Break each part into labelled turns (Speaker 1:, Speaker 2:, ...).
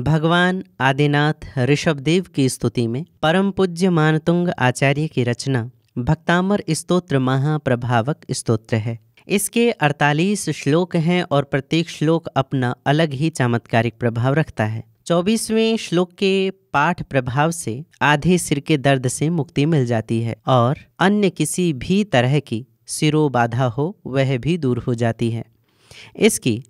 Speaker 1: भगवान आदिनाथ ऋषभदेव की स्तुति में परम पूज्य मानतुंग आचार्य की रचना भक्तामर स्तोत्र महाप्रभावक स्तोत्र है। इसके 48 श्लोक हैं और प्रत्येक श्लोक अपना अलग ही चमत्कारिक प्रभाव रखता है। चौबीसवें श्लोक के पाठ प्रभाव से आधे सिर के दर्द से मुक्ति मिल जाती है और अन्य किसी भी तरह की सिरो बाधा हो, वह भी दूर हो जाती है। इसकी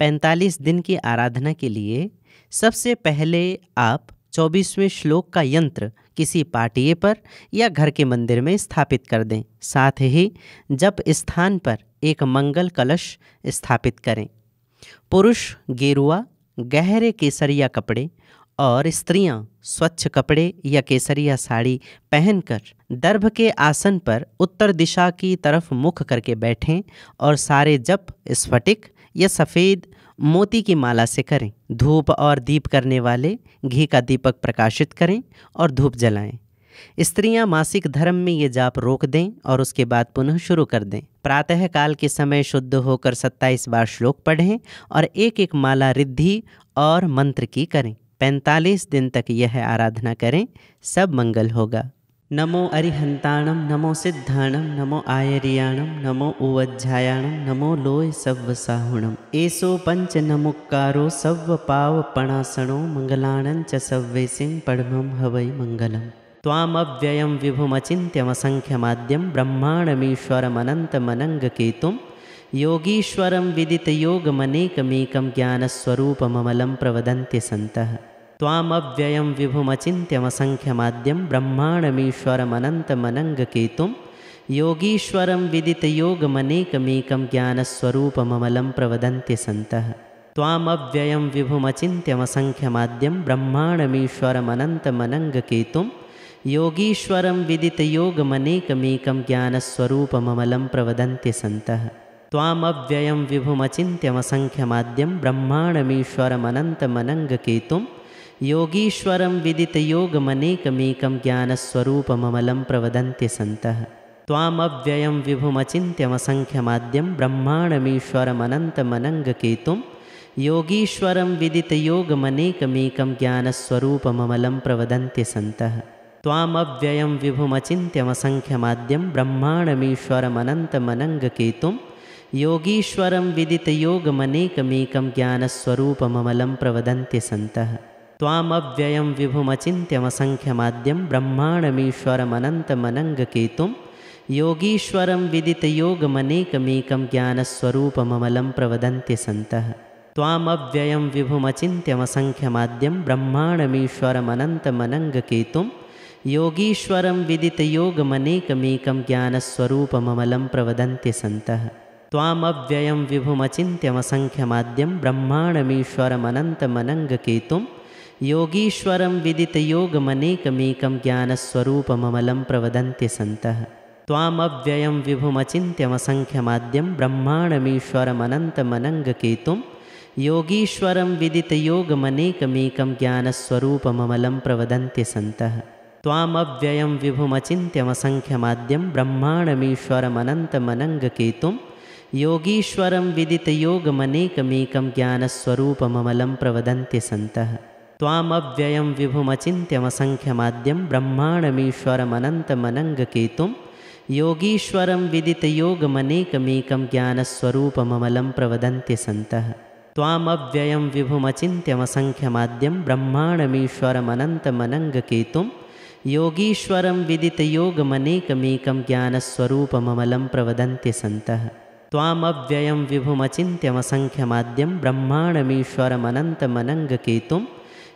Speaker 1: 45 दिन की आराधना के लिए सबसे पहले आप चौबीसवें श्लोक का यंत्र किसी पाटिए पर या घर के मंदिर में स्थापित कर दें। साथ ही जब स्थान पर एक मंगल कलश स्थापित करें। पुरुष गेरुआ, गहरे केसरिया कपड़े और स्त्रियाँ स्वच्छ कपड़े या केसरिया साड़ी पहनकर दर्भ के आसन पर उत्तर दिशा की तरफ़ मुख करके बैठें और सारे जप स्फटिक या सफ़ेद मोती की माला से करें। धूप और दीप करने वाले घी का दीपक प्रकाशित करें और धूप जलाएँ। स्त्रियाँ मासिक धर्म में ये जाप रोक दें और उसके बाद पुनः शुरू कर दें। प्रातः काल के समय शुद्ध होकर 27 बार श्लोक पढ़ें और एक एक माला रिद्धि और मंत्र की करें। 45 दिन तक यह आराधना करें। सब मंगल होगा। नमो अरिहंताणं नमो सिद्धाणं नमो आयर्याणं नमो उवज्झायाणं नमो लोय सव्वसाहुणम् एषो पञ्चनमुक्कारो सव्वपावपणासणो मङ्गलाणं च सव्वेसिं पडमं हवै मङ्गलम् त्वामव्ययं विभुमचिन्त्यमसङ्ख्यमाद्यं ब्रह्माणमीश्वरमनन्तमनङ्गकेतुं योगीश्वरं विदितयोगमनेकमेकं ज्ञानस्वरूपममलं प्रवदन्ति सन्तः त्वामव्ययं विभुमचिन्त्यमसङ्ख्यमाद्यं ब्रह्माणमीश्वरमनन्तमनङ्गकेतुं योगीश्वरं विदितयोगमनेकमेकं ज्ञानस्वरूपममलं प्रवदन्ति सन्तः। त्वामव्ययं विभुमचिन्त्यमसङ्ख्यमाद्यं ब्रह्माणमीश्वरमनन्तमनङ्गकेतुं योगीश्वरं विदितयोगमनेकमेकं ज्ञानस्वरूपममलं प्रवदन्ति सन्तः। त्वामव्ययं विभुमचिन्त्यमसङ्ख्यमाद्यं ब्रह्माणमीश्वरमनन्तमनङ्गकेतुं योगीश्वरं विदितयोगमनेकमेकं ज्ञानस्वरूपममलं प्रवदन्ति सन्तः। त्वामव्ययं विभुमचिन्त्यमसङ्ख्यमाद्यं ब्रह्माणमीश्वरमनन्तमनङ्गकेतुं योगीश्वरं विदितयोगमनेकमेकं ज्ञानस्वरूपममलं प्रवदन्ति सन्तः। त्वामव्ययं विभुमचिन्त्यमसङ्ख्यमाद्यं ब्रह्माणमीश्वरमनन्तमनङ्गकेतुं योगीश्वरं विदितयोगमनेकमेकं ज्ञानस्वरूपममलं प्रवदन्ति सन्तः त्वामव्ययं विभुमचिन्त्यमसङ्ख्यमाद्यं ब्रह्माणमीश्वरमनन्तमनङ्गकेतुं योगीश्वरं विदितयोगमनेकमेकं ज्ञानस्वरूपममलं प्रवदन्ति सन्तः। त्वामव्ययं विभुमचिन्त्यमसङ्ख्यमाद्यं ब्रह्माणमीश्वरमनन्तमनङ्गकेतुं योगीश्वरं विदितयोगमनेकमेकं ज्ञानस्वरूपममलं प्रवदन्ति सन्तः। त्वामव्ययं विभुमचिन्त्यमसङ्ख्यमाद्यं ब्रह्माणमीश्वरमनन्तमनङ्गकेतुं योगीश्वरं विदितयोगमनेकमेकं ज्ञानस्वरूपममलं प्रवदन्ति सन्तः। त्वामव्ययं विभुमचिन्त्यमसङ्ख्यमाद्यं ब्रह्माणमीश्वरमनन्तमनङ्गकेतुं योगीश्वरं विदितयोगमनेकमेकं ज्ञानस्वरूपममलं प्रवदन्ति सन्तः। त्वामव्ययं विभुमचिन्त्यमसङ्ख्यमाद्यं ब्रह्माणमीश्वरमनन्तमनङ्गकेतुं योगीश्वरं विदितयोगमनेकमेकं ज्ञानस्वरूपममलं प्रवदन्ति सन्तः त्वामव्ययं विभुमचिन्त्यमसङ्ख्यमाद्यं ब्रह्माणमीश्वरमनन्तमनङ्गकेतुं योगीश्वरं विदितयोगमनेकमेकं ज्ञानस्वरूपममलं प्रवदन्ति सन्तः। त्वामव्ययं विभुमचिन्त्यमसङ्ख्यमाद्यं ब्रह्माणमीश्वरमनन्तमनङ्गकेतुं योगीश्वरं विदितयोगमनेकमेकं ज्ञानस्वरूपममलं प्रवदन्ति सन्तः। त्वामव्ययं विभुमचिन्त्यमसङ्ख्यमाद्यं ब्रह्माणमीश्वरमनन्तमनङ्गकेतुं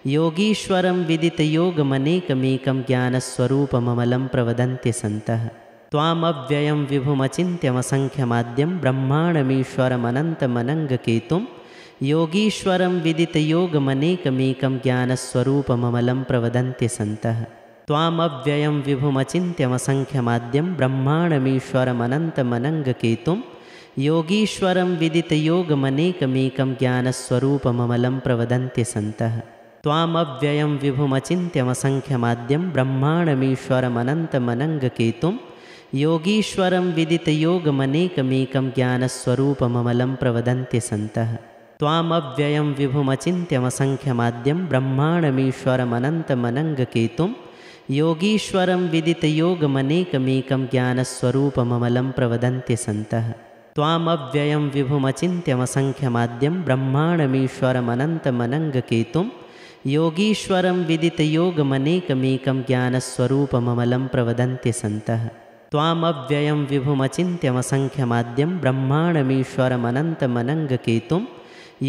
Speaker 1: योगीश्वरं विदितयोगमनेकमेकं ज्ञानस्वरूपममलं प्रवदन्ति सन्तः। त्वामव्ययं विभुमचिन्त्यमसङ्ख्यमाद्यं ब्रह्माणमीश्वरमनन्तमनङ्गकेतुं योगीश्वरं विदितयोगमनेकमेकं ज्ञानस्वरूपममलं प्रवदन्ति सन्तः। त्वामव्ययं विभुमचिन्त्यमसङ्ख्यमाद्यं ब्रह्माणमीश्वरमनन्तमनङ्गकेतुं योगीश्वरं विदितयोगमनेकमेकं ज्ञानस्वरूपममलं प्रवदन्ति सन्तः त्वामव्ययं विभुमचिन्त्यमसङ्ख्यमाद्यं ब्रह्माणमीश्वरमनन्तमनङ्गकेतुं योगीश्वरं विदितयोगमनेकमेकं ज्ञानस्वरूपममलं प्रवदन्ति सन्तः। त्वामव्ययं विभुमचिन्त्यमसङ्ख्यमाद्यं ब्रह्माणमीश्वरमनन्तमनङ्गकेतुं योगीश्वरं विदितयोगमनेकमेकं ज्ञानस्वरूपममलं प्रवदन्ति सन्तः। त्वामव्ययं विभुमचिन्त्यमसङ्ख्यमाद्यं ब्रह्माणमीश्वरमनन्तमनङ्गकेतुं योगीश्वरं विदितयोगमनेकमेकं ज्ञानस्वरूपममलं प्रवदन्ति सन्तः। त्वामव्ययं विभुमचिन्त्यमसङ्ख्यमाद्यं ब्रह्माणमीश्वरमनन्तमनङ्गकेतुं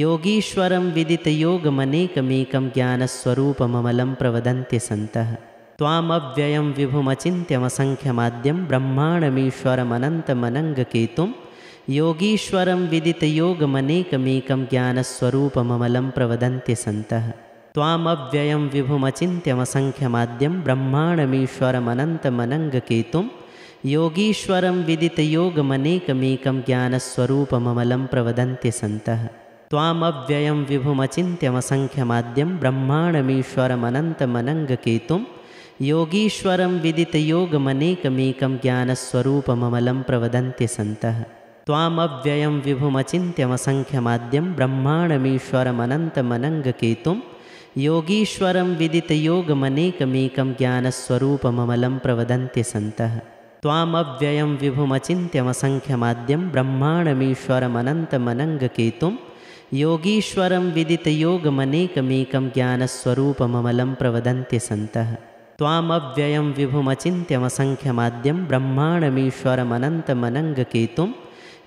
Speaker 1: योगीश्वरं विदितयोगमनेकमेकं ज्ञानस्वरूपममलं प्रवदन्ति सन्तः। त्वामव्ययं विभुमचिन्त्यमसङ्ख्यमाद्यं ब्रह्माणमीश्वरमनन्तमनङ्गकेतुं योगीश्वरं विदितयोगमनेकमेकं ज्ञानस्वरूपममलं प्रवदन्ति सन्तः त्वामव्ययं विभुमचिन्त्यमसङ्ख्यमाद्यं ब्रह्माणमीश्वरमनन्तमनङ्गकेतुं योगीश्वरं विदितयोगमनेकमेकं ज्ञानस्वरूपममलं प्रवदन्ति सन्तः। त्वामव्ययं विभुमचिन्त्यमसङ्ख्यमाद्यं ब्रह्माणमीश्वरमनन्तमनङ्गकेतुं योगीश्वरं विदितयोगमनेकमेकं ज्ञानस्वरूपममलं प्रवदन्ति सन्तः। त्वामव्ययं विभुमचिन्त्यमसङ्ख्यमाद्यं ब्रह्माणमीश्वरमनन्तमनङ्गकेतुं योगीश्वरं विदितयोगमनेकमेकं ज्ञानस्वरूपममलं प्रवदन्ति सन्तः। त्वामव्ययं विभुमचिन्त्यमसङ्ख्यमाद्यं ब्रह्माणमीश्वरमनन्तमनङ्गकेतुं योगीश्वरं विदितयोगमनेकमेकं ज्ञानस्वरूपममलं प्रवदन्ति सन्तः। त्वामव्ययं विभुमचिन्त्यमसङ्ख्यमाद्यं ब्रह्माणमीश्वरमनन्तमनङ्गकेतुं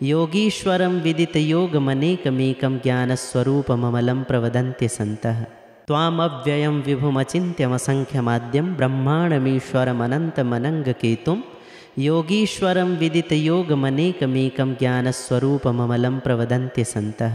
Speaker 1: योगीश्वरं विदितयोगमनेकमेकं ज्ञानस्वरूपममलं प्रवदन्ति सन्तः त्वामव्ययं विभुमचिन्त्यमसङ्ख्यमाद्यं ब्रह्माणमीश्वरमनन्तमनङ्गकेतुं योगीश्वरं विदितयोगमनेकमेकं ज्ञानस्वरूपममलं प्रवदन्ति सन्तः।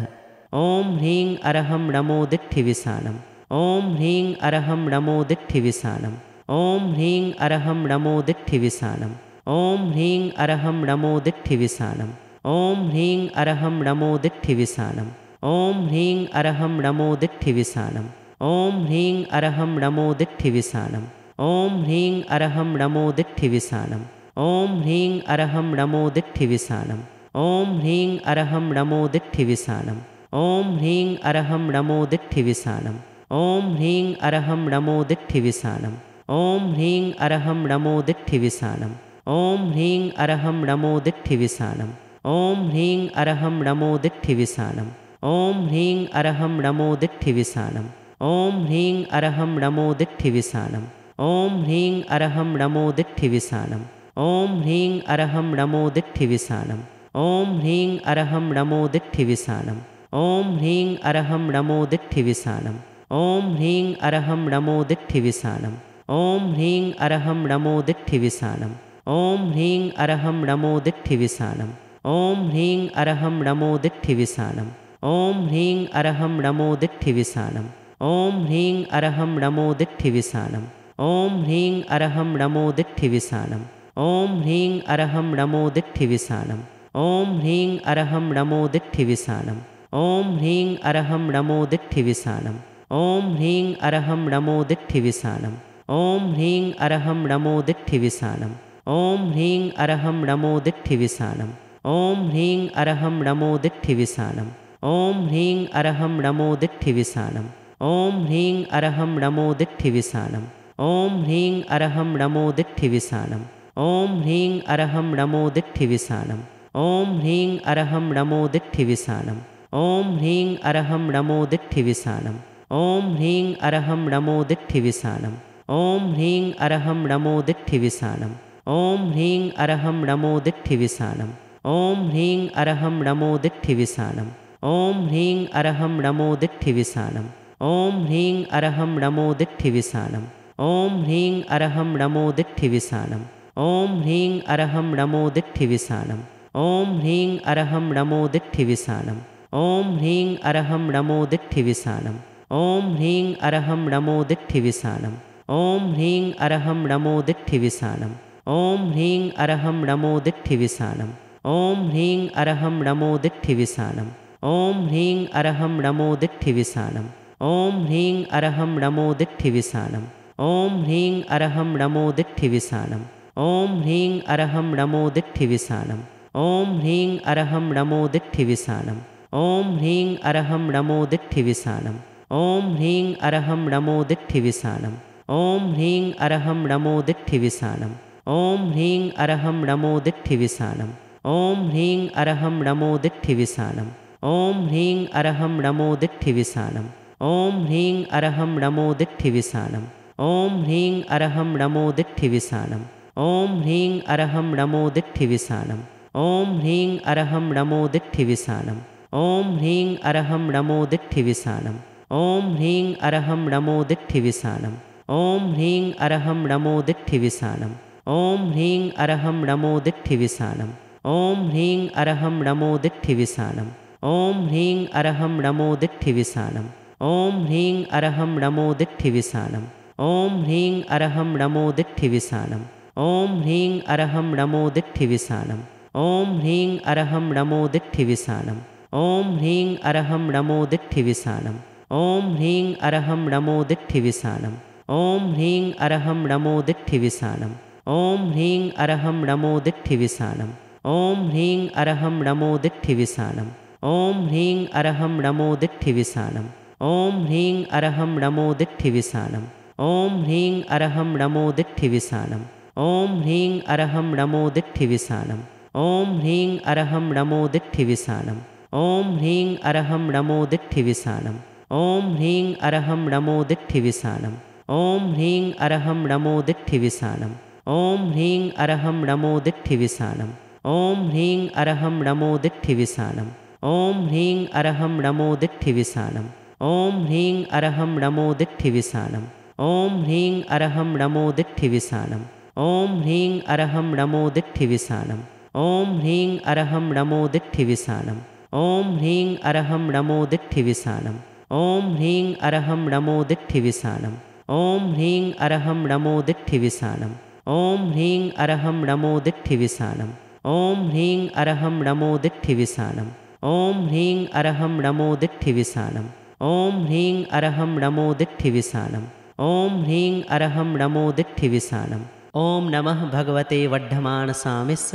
Speaker 1: ॐ ह्रीं अरहं नमो दिट्ठिविसाणम् ॐ ह्रीं अरहं नमो दिट्ठिविसाणम् ॐ ह्रीं अरहं नमो दिट्ठिविसाणम् ॐ ह्रीं अरहं नमो दिट्ठिविसाणम् ॐ ह्रीं अरहं नमो दिट्ठिविसाणम् ॐ ह्रीं अरहं नमो दिट्ठिविसाणम् ॐ ह्रीं अरहं नमो दिट्ठिविसाणम् ॐ ह्रीं अरहं नमो दिट्ठिविसाणम् ॐ ह्रीं अरहं नमो दिट्ठिविसाणम् ॐ ह्रीं अरहं नमो दिट्ठिविसाणम् ॐ ह्रीं अरहं नमो दिट्ठिविसाणम् ॐ ह्रीं अरहं नमो दिट्ठिविसाणम् ॐ ह्रीं अरहं नमो दिट्ठिविसाणम् ॐ ह्रीं अरहं नमो दिट्ठिविसाणम् ॐ ह्रीं अरहं नमो दिट्ठिविसाणम् ॐ ह्रीं अरहं नमो दिट्ठिविसाणम् ॐ ह्रीं अरहं नमो दिट्ठिविसाणम् ॐ ह्रीं अरहं नमो दिट्ठिविसाणम् ॐ ह्रीं अरहं नमो दिट्ठिविसाणम् ॐ ह्रीं अरहं नमो दिट्ठिविसाणम् ॐ ह्रीं अरहं नमो दिट्ठिविसाणम् ॐ ह्रीं अरहं नमो दिट्ठिविसाणम् ॐ ह्रीं अरहं नमो दिट्ठिविसाणम् ॐ ह्रीं अरहं नमो दिट्ठिविसाणम् ॐ ह्रीं अरहं नमो दिट्ठिविसाणम् ॐ ह्रीं अरहं नमो दिट्ठिविसाणम् ॐ ह्रीं अरहं नमो दिट्ठिविसाणम् ॐ ह्रीं अरहं नमो दिट्ठिविसाणम् ॐ ह्रीं अरहं नमो दिट्ठिविसाणम् ॐ ह्रीं नमो दिट्ठिविसाणम् ॐ ह्रीं अरहं नमो दिट्ठिविसाणम् ॐ ह्रीं अरहं नमो दिट्ठिविसाणम् ॐ ह्रीं अरहं नमो दिट्ठिविसाणम् ॐ ह्रीं अरहं नमो दिट्ठिविसाणम् ॐ ह्रीं अरहं नमो दिट्ठिविसाणम् ॐ ह्रीं अरहं नमो दिट्ठिविसाणम् ॐ ह्रीं अरहं नमो दिट्ठिविसाणम् ॐ ह्रीं अरहं नमो दिट्ठिविसाणम् ॐ ह्रीं अरहं नमो दिट्ठिविसाणम् ॐ ह्रीं अरहं नमो दिट्ठिविसाणम् ॐ ह्रीं अरहं नमो दिट्ठिविसाणम् ॐ ह्रीं अरहं नमो दिट्ठिविसाणम् ॐ ह्रीं अरहं नमो दिट्ठिविसाणम् ॐ ह्रीं अरहं नमो दिट्ठिविसाणम् ॐ ह्रीं अरहं नमो दिट्ठिविसाणम् ॐ ह्रीं अरहं नमो दिट्ठिविसाणम् ॐ ह्रीं अरहं नमो दिट्ठिविसाणम् ॐ ह्रीं अरहं नमो दिट्ठिविसाणम् ॐ ह्रीं अरहं नमो दिट्ठिविसाणम् ॐ ह्रीं अरहं नमो दिट्ठिविसाणम् ॐ ह्रीं अरहं नमो दिट्ठिविसाणम् ॐ ह्रीं अरहं नमो दिट्ठिविसाणम् ॐ ह्रीं अरहं नमो दिट्ठिविसाणम् ॐ ह्रीं अरहं नमो दिट्ठिविसाणम् ॐ ह्रीं अरहं नमो दिट्ठिविसाणम् ॐ ह्रीं अरहं नमो दिट्ठिविसाणम् ॐ ह्रीं अरहं नमो दिट्ठिविसाणम् ॐ ह्रीं अरहं नमो दिट्ठिविसाणम् ॐ ह्रीं अरहं नमो दिट्ठिविसाणम् ॐ ह्रीं नमो दिट्ठिविसाणम् ॐ ह्रीं अरहं नमो दिट्ठिविसाणम् ॐ ह्रीं अरहं नमो दिट्ठिविसाणम् ॐ ह्रीं अरहं नमो दिट्ठिविसाणम् ॐ ह्रीं अरहं नमो दिट्ठिविसाणम् ॐ ह्रीं अरहं नमो दिट्ठिविसाणम् ॐ ह्रीं अरहं नमो दिट्ठिविसाणम् ॐ ह्रीं अरहं नमो दिट्ठिविसाणम् ॐ ह्रीं अरहं नमो दिट्ठिविसाणम् ॐ ह्रीं अरहं नमो दिट्ठिविसाणम् ॐ ह्रीं नमो दिट्ठिविसाणम् ॐ ह्रीं अरहं नमो दिट्ठिविसाणम् ॐ ह्रीं अरहं नमो दिट्ठिविसाणम् ॐ ह्रीं अरहं नमो दिट्ठिविसाणम् ॐ ह्रीं अरहं नमो दिट्ठिविसाणम् ॐ ह्रीं अरहं नमो दिट्ठिविसाणम् ॐ ह्रीं अरहं नमो दिट्ठिविसाणम् ॐ ह्रीं अरहं नमो दिट्ठिविसाणम् ॐ ह्रीं अरहं नमो दिट्ठिविसाणम् ॐ ह्रीं अरहं नमो दिट्ठिविसाणम् ॐ ह्रीं अरहं नमो दिट्ठिविसाणम् ॐ ह्रीं अरहं नमो दिट्ठिविसाणम् ॐ ह्रीं अरहं नमो दिट्ठिविसाणम् ॐ ह्रीं अरहं नमो दिट्ठिविसाणम् ॐ ह्रीं अरहं नमो दिट्ठिविसाणम् ॐ ह्रीं अरहं नमो दिट्ठिविसाणम् ॐ ह्रीं अरहं नमो दिट्ठिविसाणम् ॐ ह्रीं अरहं नमो दिट्ठिविसाणम् ॐ ह्रीं अरहं नमो दिट्ठिविसाणम् ॐ ह्रीं अरहं नमो दिट्ठिविसाणम् ॐ ह्रीं अरहं नमो दिट्ठिविसाणम् ॐ ह्रीं अरहं नमो दिट्ठिविसाणम् ॐ ह्रीं अरहं नमो दिट्ठिविसाणम् ॐ ह्रीं अरहं नमो दिट्ठिविसाणम् ॐ ह्रीं अरहं नमो दिट्ठिविसाणम् ॐ ह्रीं अरहं नमो दिट्ठिविसाणम् ॐ ह्रीं अरहं नमो दिट्ठिविसाणम् ॐ ह्रीं अरहं नमो दिट्ठिविसाणम् ॐ ह्रीं अरहं नमो दिट्ठिविसाणम् ॐ ह्रीं अरहं नमो दिट्ठिविसाणम् ॐ ह्रीं नमो दिट्ठिविसाणम् ॐ ह्रीं अरहं नमो दिट्ठिविसाणम् ॐ ह्रीं अरहं नमो दिट्ठिविसाणम् ॐ ह्रीं अरहं नमो दिट्ठिविसाणम् ॐ ह्रीं अरहं नमो दिट्ठिविसाणम् ॐ ह्रीं अरहं नमो दिट्ठिविसाणम् ॐ ह्रीं नमो दिट्ठिविसाणम् ॐ ह्रीं अरहं नमो दिट्ठिविसाणम् ॐ ह्रीं अरहं नमो दिट्ठिविसाणम् ॐ नमः भगवते वड्ढमाणसामिस्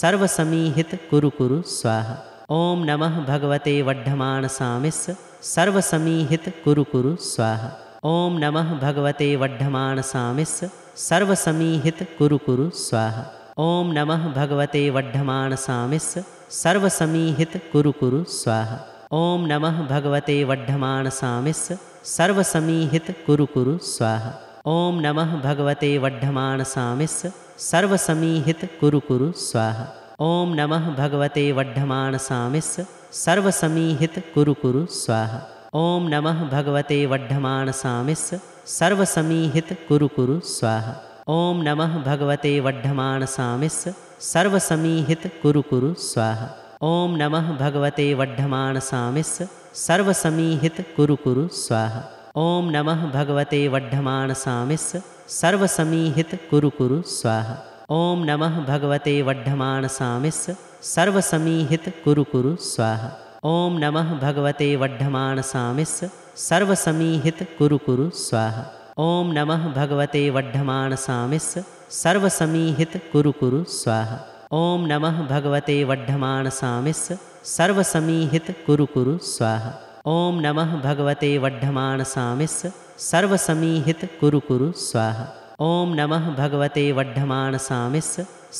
Speaker 1: सर्वसमीहित कुरु कुरु स्वाहा। ॐ नमः भगवते वड्ढमाणसामिस् सर्वसमीहित कुरु कुरु स्वाहा। ॐ नमः भगवते वड्ढमाणसामिस् सर्वसमीहित कुरु कुरु स्वाहा। ॐ नमः भगवते वड्ढमाणसामिस् सर्वसमीहित कुरु कुरु स्वाहा ॐ नमः भगवते वड्ढमाणसामिस् सर्वसमीहित कुरु कुरु स्वाहा। ॐ नमः भगवते वड्ढमाणसामिस् सर्वसमीहित कुरु कुरु स्वाहा। ॐ नमः भगवते वड्ढमाणसामिस् सर्वसमीहित कुरु कुरु स्वाहा। ॐ नमः भगवते वड्ढमाणसामिस् सर्वसमीहित कुरु कुरु स्वाहा। ॐ नमः भगवते वड्ढमाणसामिस् सर्वसमीहित कुरु कुरु स्वाहा ॐ नमः भगवते वड्ढमाणसामिस् सर्वसमीहित कुरु कुरु स्वाहा। ॐ नमः भगवते वड्ढमाणसामिस् सर्वसमीहित कुरु कुरु स्वाहा। ॐ नमः भगवते वड्ढमाणसामिस् सर्वसमीहित कुरु कुरु स्वाहा। ॐ नमः भगवते वड्ढमाणसामिस् सर्वसमीहित कुरु कुरु स्वाहा। ॐ नमः भगवते वड्ढमाणसामिस् सर्वसमीहित कुरु कुरु स्वाहा ॐ नमः भगवते वड्ढमाणसामिस् सर्वसमीहित कुरु कुरु स्वाहा। ॐ नमः भगवते वड्ढमाणसामिस् सर्वसमीहित कुरु कुरु स्वाहा। ॐ नमः भगवते वड्ढमाणसामिस्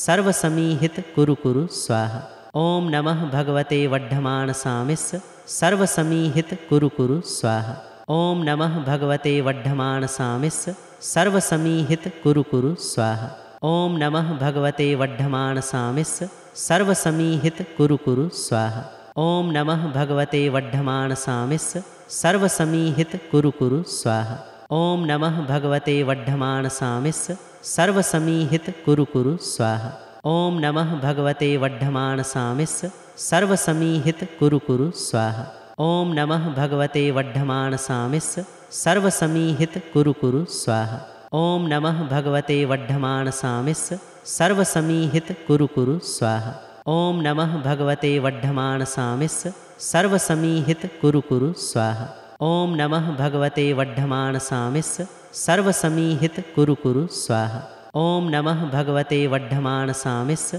Speaker 1: सर्वसमीहित कुरु कुरु स्वाहा। ॐ नमः भगवते वड्ढमाणसामिस् सर्वसमीहित कुरु कुरु स्वाहा। ॐ नमः भगवते वड्ढमाणसामिस् सर्वसमीहित कुरु कुरु स्वाहा ॐ नमः भगवते वड्ढमाणसामिस् सर्वसमीहित कुरु कुरु स्वाहा। ॐ नमः भगवते वड्ढमाणसामिस् सर्वसमीहित कुरु कुरु स्वाहा। ॐ नमः भगवते वड्ढमाणसामिस् सर्वसमीहित कुरु कुरु स्वाहा। ॐ नमः भगवते वड्ढमाणसामिस् सर्वसमीहित कुरु कुरु स्वाहा। ॐ नमः भगवते वड्ढमाणसामिस् सर्वसमीहित कुरु कुरु स्वाहा ॐ नमः भगवते वड्ढमाणसामिस् सर्वसमीहित कुरु कुरु स्वाहा। ॐ नमः भगवते वड्ढमाणसामिस् सर्वसमीहित कुरु कुरु स्वाहा। ॐ नमः भगवते वड्ढमाणसामिस् सर्वसमीहित कुरु कुरु स्वाहा। ॐ नमः भगवते वड्ढमाणसामिस्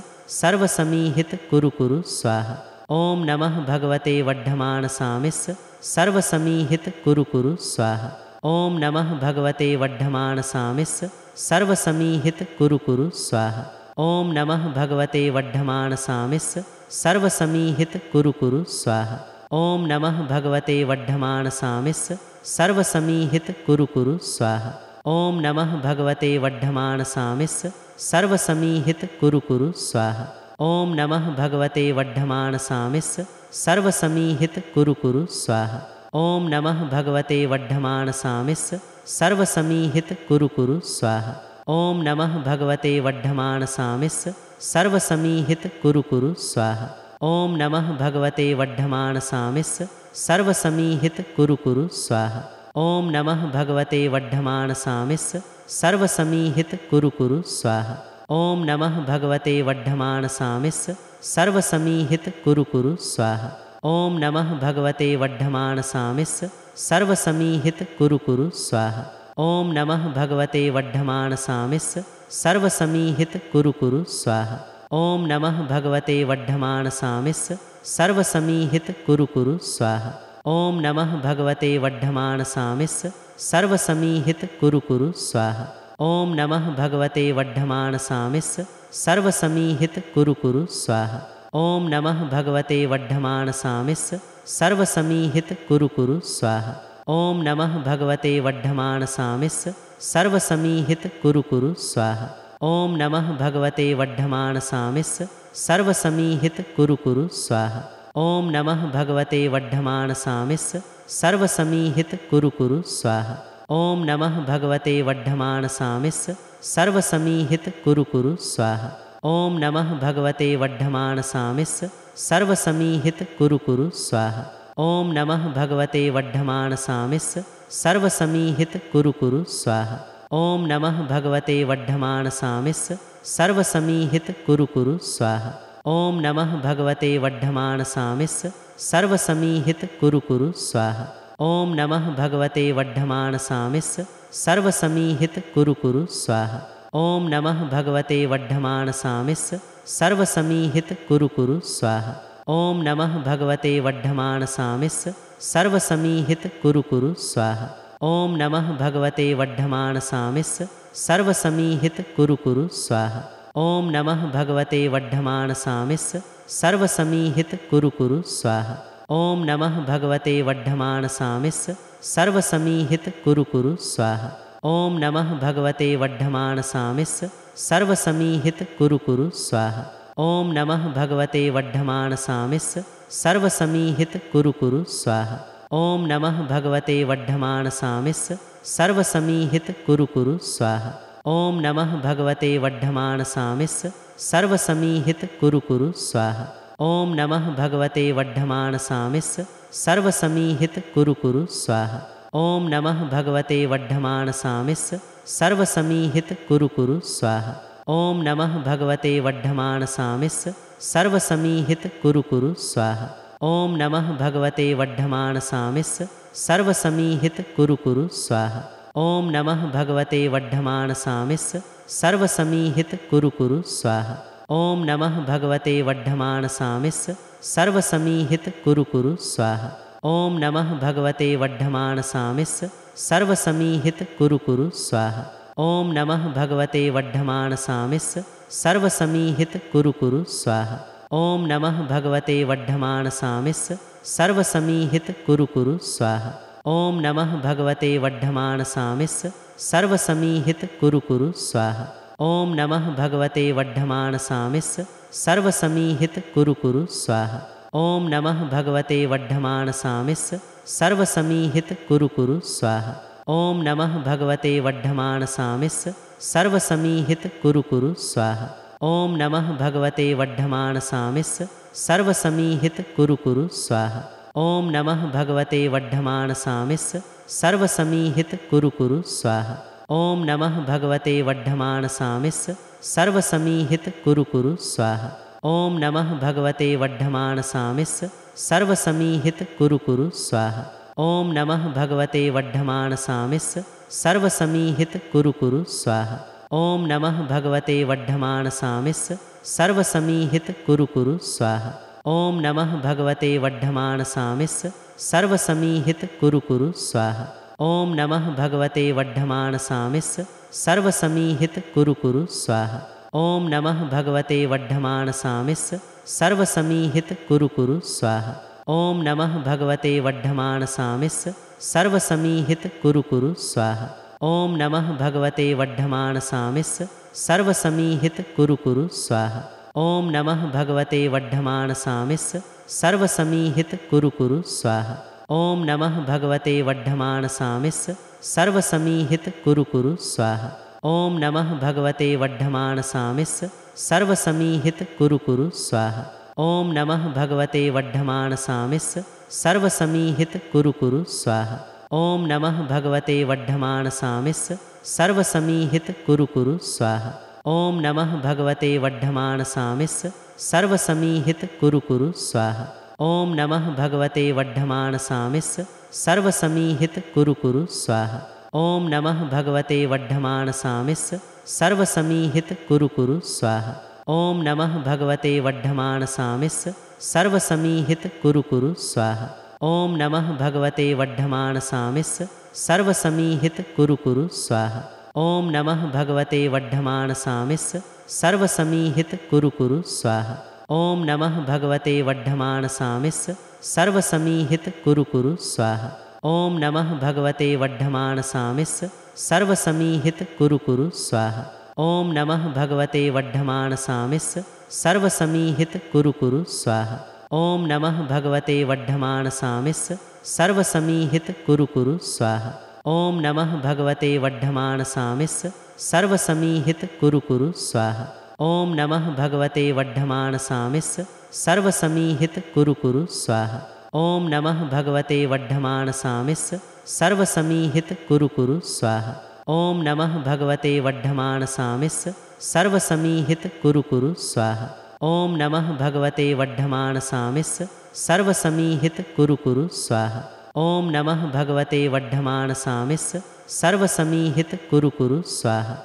Speaker 1: सर्वसमीहित कुरु कुरु स्वाहा। ॐ नमः भगवते वड्ढमाणसामिस् सर्वसमीहित कुरु कुरु स्वाहा ॐ नमः भगवते वड्ढमाणसामिस् सर्वसमीहित कुरु कुरु स्वाहा। ॐ नमः भगवते वड्ढमाणसामिस् सर्वसमीहित कुरु कुरु स्वाहा। ॐ नमः भगवते वड्ढमाणसामिस् सर्वसमीहित कुरु कुरु स्वाहा। ॐ नमः भगवते वड्ढमाणसामिस् सर्वसमीहित कुरु कुरु स्वाहा। ॐ नमः भगवते वड्ढमाणसामिस् सर्वसमीहित कुरु कुरु स्वाहा ॐ नमः भगवते वड्ढमाणसामिस् सर्वसमीहित कुरु कुरु स्वाहा। ॐ नमः भगवते वड्ढमाणसामिस् सर्वसमीहित कुरु कुरु स्वाहा। ॐ नमः भगवते वड्ढमाणसामिस् सर्वसमीहित कुरु कुरु स्वाहा। ॐ नमः भगवते वड्ढमाणसामिस् सर्वसमीहित कुरु कुरु स्वाहा। ॐ नमः भगवते वड्ढमाणसामिस् सर्वसमीहित कुरु कुरु स्वाहा ॐ नमः भगवते वड्ढमाणसामिस् सर्वसमीहित कुरु कुरु स्वाहा। ॐ नमः भगवते वड्ढमाणसामिस् सर्वसमीहित कुरु कुरु स्वाहा। ॐ नमः भगवते वड्ढमाणसामिस् सर्वसमीहित कुरु कुरु स्वाहा। ॐ नमः भगवते वड्ढमाणसामिस् सर्वसमीहित कुरु कुरु स्वाहा। ॐ नमः भगवते वड्ढमाणसामिस् सर्वसमीहित कुरु कुरु स्वाहा ॐ नमः भगवते वड्ढमाणसामिस् सर्वसमीहित कुरु कुरु स्वाहा। ॐ नमः भगवते वड्ढमाणसामिस् सर्वसमीहित कुरु कुरु स्वाहा। ॐ नमः भगवते वड्ढमाणसामिस् सर्वसमीहित कुरु कुरु स्वाहा। ॐ नमः भगवते वड्ढमाणसामिस् सर्वसमीहित कुरु कुरु स्वाहा। ॐ नमः भगवते वड्ढमाणसामिस् सर्वसमीहित कुरु कुरु स्वाहा ॐ नमः भगवते वड्ढमाणसामिस् सर्वसमीहित कुरु कुरु स्वाहा। ॐ नमः भगवते वड्ढमाणसामिस् सर्वसमीहित कुरु कुरु स्वाहा। ॐ नमः भगवते वड्ढमाणसामिस् सर्वसमीहित कुरु कुरु स्वाहा। ॐ नमः भगवते वड्ढमाणसामिस् सर्वसमीहित कुरु कुरु स्वाहा। ॐ नमः भगवते वड्ढमाणसामिस् सर्वसमीहित कुरु कुरु स्वाहा ॐ नमः भगवते वड्ढमाणसामिस् सर्वसमीहित कुरु कुरु स्वाहा। ॐ नमः भगवते वड्ढमाणसामिस् सर्वसमीहित कुरु कुरु स्वाहा। ॐ नमः भगवते वड्ढमाणसामिस् सर्वसमीहित कुरु कुरु स्वाहा। ॐ नमः भगवते वड्ढमाणसामिस् सर्वसमीहित कुरु कुरु स्वाहा। ॐ नमः भगवते वड्ढमाणसामिस् सर्वसमीहित कुरु कुरु स्वाहा ॐ नमः भगवते वड्ढमाणसामिस् सर्वसमीहित कुरु कुरु स्वाहा। ॐ नमः भगवते वड्ढमाणसामिस् सर्वसमीहित कुरु कुरु स्वाहा। ॐ नमः भगवते वड्ढमाणसामिस् सर्वसमीहित कुरु कुरु स्वाहा। ॐ नमः भगवते वड्ढमाणसामिस् सर्वसमीहित कुरु कुरु स्वाहा। ॐ नमः भगवते वड्ढमाणसामिस् सर्वसमीहित कुरु कुरु स्वाहा ॐ नमः भगवते वड्ढमाणसामिस् सर्वसमीहित कुरु कुरु स्वाहा। ॐ नमः भगवते वड्ढमाणसामिस् सर्वसमीहित कुरु कुरु स्वाहा। ॐ नमः भगवते वड्ढमाणसामिस् सर्वसमीहित कुरु कुरु स्वाहा। ॐ नमः भगवते वड्ढमाणसामिस् सर्वसमीहित कुरु कुरु स्वाहा। ॐ नमः भगवते वड्ढमाणसामिस् सर्वसमीहित कुरु कुरु स्वाहा ॐ नमः भगवते वड्ढमाणसामिस् सर्वसमीहित कुरु कुरु स्वाहा। ॐ नमः भगवते वड्ढमाणसामिस् सर्वसमीहित कुरु कुरु स्वाहा। ॐ नमः भगवते वड्ढमाणसामिस् सर्वसमीहित कुरु कुरु स्वाहा। ॐ नमः भगवते वड्ढमाणसामिस् सर्वसमीहित कुरु कुरु स्वाहा। ॐ नमः भगवते वड्ढमाणसामिस् सर्वसमीहित कुरु कुरु स्वाहा ॐ नमः भगवते वड्ढमाणसामिस् सर्वसमीहित कुरु कुरु स्वाहा। ॐ नमः भगवते वड्ढमाणसामिस् सर्वसमीहित कुरु कुरु स्वाहा। ॐ नमः भगवते वड्ढमाणसामिस् सर्वसमीहित कुरु कुरु स्वाहा। ॐ नमः भगवते वड्ढमाणसामिस् सर्वसमीहित कुरु कुरु स्वाहा। ॐ नमः भगवते वड्ढमाणसामिस् सर्वसमीहित कुरु कुरु स्वाहा ॐ नमः भगवते वड्ढमाणसामिस् सर्वसमीहित कुरु कुरु स्वाहा। ॐ नमः भगवते वड्ढमाणसामिस् सर्वसमीहित कुरु कुरु स्वाहा। ॐ नमः भगवते वड्ढमाणसामिस् सर्वसमीहित कुरु कुरु स्वाहा। ॐ नमः भगवते वड्ढमाणसामिस् सर्वसमीहित कुरु कुरु स्वाहा। ॐ नमः भगवते वड्ढमाणसामिस् सर्वसमीहित कुरु कुरु स्वाहा ॐ नमः भगवते वड्ढमाणसामिस् सर्वसमीहित कुरु कुरु स्वाहा। ॐ नमः भगवते वड्ढमाणसामिस् सर्वसमीहित कुरु कुरु स्वाहा। ॐ नमः भगवते वड्ढमाणसामिस् सर्वसमीहित कुरु कुरु स्वाहा। ॐ नमः भगवते वड्ढमाणसामिस् सर्वसमीहित कुरु कुरु स्वाहा। ॐ नमः भगवते वड्ढमाणसामिस् सर्वसमीहित कुरु कुरु स्वाहा ॐ नमः भगवते वड्ढमाणसामिस् सर्वसमीहित कुरु कुरु स्वाहा। ॐ नमः भगवते वड्ढमाणसामिस् सर्वसमीहित कुरु कुरु स्वाहा। ॐ नमः भगवते वड्ढमाणसामिस् सर्वसमीहित कुरु कुरु स्वाहा। ॐ नमः भगवते वड्ढमाणसामिस् सर्वसमीहित कुरु कुरु स्वाहा। ॐ नमः भगवते वड्ढमाणसामिस् सर्वसमीहित कुरु कुरु स्वाहा ॐ नमः भगवते वड्ढमाणसामिस् सर्वसमीहित कुरु कुरु स्वाहा। ॐ नमः भगवते वड्ढमाणसामिस् सर्वसमीहित कुरु कुरु स्वाहा। ॐ नमः भगवते वड्ढमाणसामिस् सर्वसमीहित कुरु कुरु स्वाहा। ॐ नमः भगवते वड्ढमाणसामिस् सर्वसमीहित कुरु कुरु स्वाहा। ॐ नमः भगवते वड्ढमाणसामिस् सर्वसमीहित कुरु कुरु स्वाहा ॐ नमः भगवते वड्ढमाणसामिस् सर्वसमीहित कुरु कुरु स्वाहा। ॐ नमः भगवते वड्ढमाणसामिस् सर्वसमीहित कुरु कुरु स्वाहा। ॐ नमः भगवते वड्ढमाणसामिस् सर्वसमीहित कुरु कुरु स्वाहा। ॐ नमः भगवते वड्ढमाणसामिस् सर्वसमीहित कुरु कुरु स्वाहा। ॐ नमः भगवते वड्ढमाणसामिस् सर्वसमीहित कुरु कुरु स्वाहा ॐ नमः भगवते वड्ढमाणसामिस् सर्वसमीहित कुरु कुरु स्वाहा। ॐ नमः भगवते वड्ढमाणसामिस् सर्वसमीहित कुरु कुरु स्वाहा। ॐ नमः भगवते वड्ढमाणसामिस् सर्वसमीहित कुरु कुरु स्वाहा। ॐ नमः भगवते वड्ढमाणसामिस् सर्वसमीहित कुरु कुरु स्वाहा